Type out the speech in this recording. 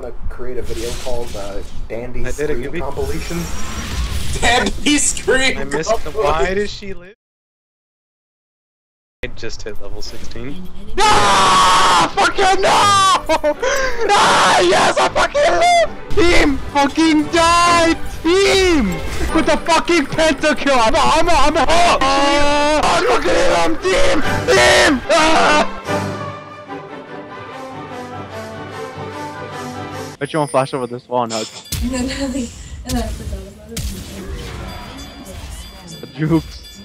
gonna create a video called uh, Dandy I did it, Scream compilation. Dandy scream. I missed the. Why does she live? I just hit level 16. Ah! Fucking no! Ah! Yes, I fucking live! Team fucking die! Team! With the fucking pentakill! I'm a, I'm a, I'm a, oh! oh look at him! Team! Team! Ah! Bet you won't flash over this wall and hug. And then and then I forgot about it. Jukes.